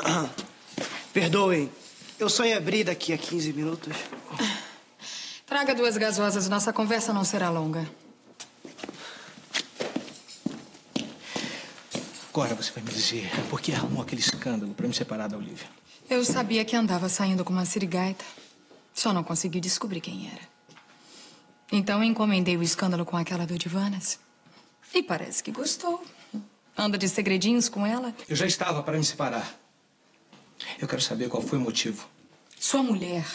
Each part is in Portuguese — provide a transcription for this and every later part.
Perdoem, eu só ia abrir daqui a 15 minutos. Traga duas gasosas, nossa conversa não será longa. Agora você vai me dizer por que arrumou aquele escândalo para me separar da Olivia. Eu sabia que andava saindo com uma sirigaita. Só não consegui descobrir quem era. Então encomendei o escândalo com aquela do Divanas. E parece que gostou. Anda de segredinhos com ela? Eu já estava para me separar. Eu quero saber qual foi o motivo. Sua mulher.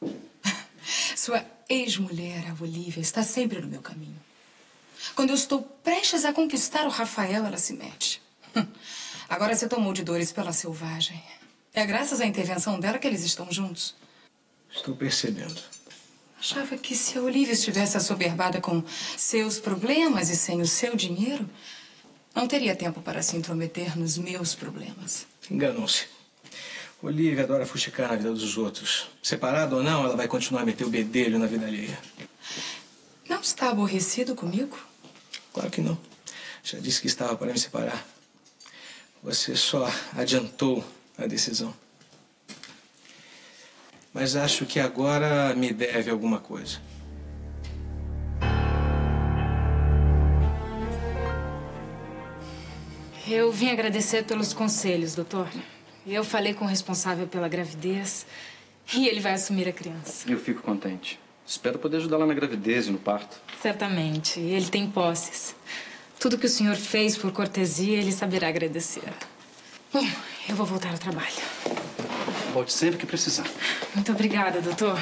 Sua ex-mulher, a Olivia, está sempre no meu caminho. Quando eu estou prestes a conquistar o Rafael, ela se mete. Agora você tomou de dores pela selvagem. É graças à intervenção dela que eles estão juntos. Estou percebendo. Achava que se a Olivia estivesse assoberbada com seus problemas e sem o seu dinheiro, não teria tempo para se intrometer nos meus problemas. Enganou-se. Olivia adora fuxicar na vida dos outros. Separada ou não, ela vai continuar a meter o bedelho na vida alheia. Não está aborrecido comigo? Claro que não. Já disse que estava para me separar. Você só adiantou a decisão. Mas acho que agora me deve alguma coisa. Eu vim agradecer pelos conselhos, doutor. Eu falei com o responsável pela gravidez e ele vai assumir a criança. Eu fico contente. Espero poder ajudá-la na gravidez e no parto. Certamente. Ele tem posses. Tudo que o senhor fez por cortesia, ele saberá agradecer. Bom, eu vou voltar ao trabalho. Volte sempre que precisar. Muito obrigada, doutor.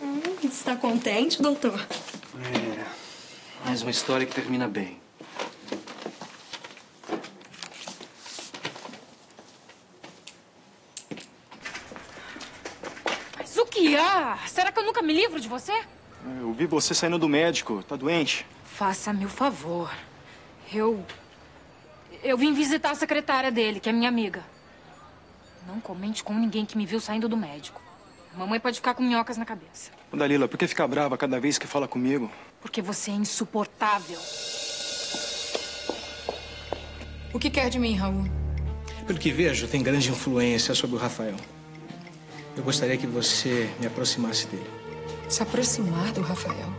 Hum, está contente, doutor? É, mais uma história que termina bem. Mas o que há? Será que eu nunca me livro de você? Eu vi você saindo do médico. Tá doente? Faça-me o favor. Eu. Eu vim visitar a secretária dele, que é minha amiga. Não comente com ninguém que me viu saindo do médico. A mamãe pode ficar com minhocas na cabeça. Ô, Dalila, por que fica brava cada vez que fala comigo? Porque você é insuportável. O que quer de mim, Raul? Pelo que vejo, tem grande influência sobre o Rafael. Eu gostaria que você me aproximasse dele. Se aproximar do Rafael?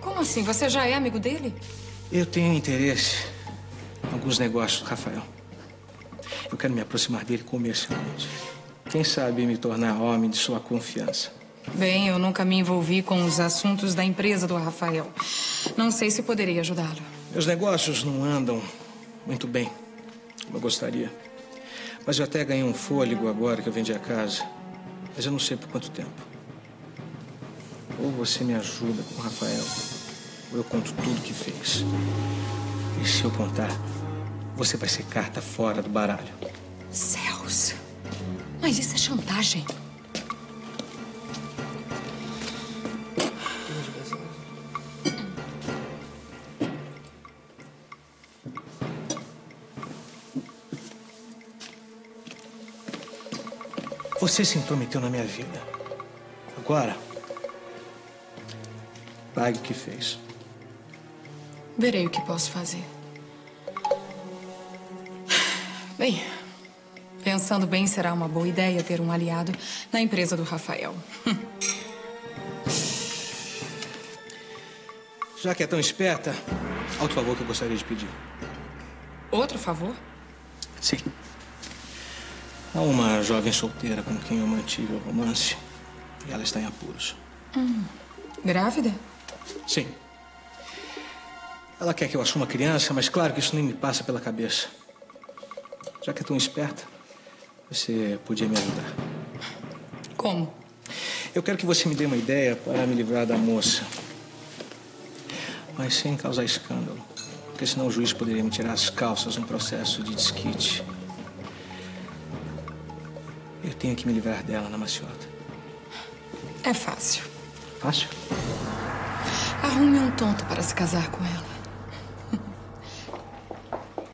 Como assim? Você já é amigo dele? Eu tenho interesse em alguns negócios do Rafael. Eu quero me aproximar dele comercialmente. Quem sabe me tornar homem de sua confiança. Bem, eu nunca me envolvi com os assuntos da empresa do Rafael. Não sei se poderia ajudá-lo. Meus negócios não andam muito bem, como eu gostaria. Mas eu até ganhei um fôlego agora que eu vendi a casa. Mas eu não sei por quanto tempo. Ou você me ajuda com o Rafael, ou eu conto tudo que fez. E se eu contar, você vai ser carta fora do baralho. Céus! Mas isso é chantagem. Você se intrometeu na minha vida. Agora, pague o que fez. Verei o que posso fazer. Bem, pensando bem, será uma boa ideia ter um aliado na empresa do Rafael. Já que é tão esperta, outro favor que eu gostaria de pedir. Outro favor? Sim. Há uma jovem solteira com quem eu mantive o romance e ela está em apuros. Hum, grávida? Sim. Ela quer que eu assuma a criança, mas claro que isso nem me passa pela cabeça. Já que é tão esperta, você podia me ajudar. Como? Eu quero que você me dê uma ideia para me livrar da moça. Mas sem causar escândalo. Porque senão o juiz poderia me tirar as calças num processo de desquite. Eu tenho que me livrar dela na maciota. É fácil. Fácil? Arrume um tonto para se casar com ela.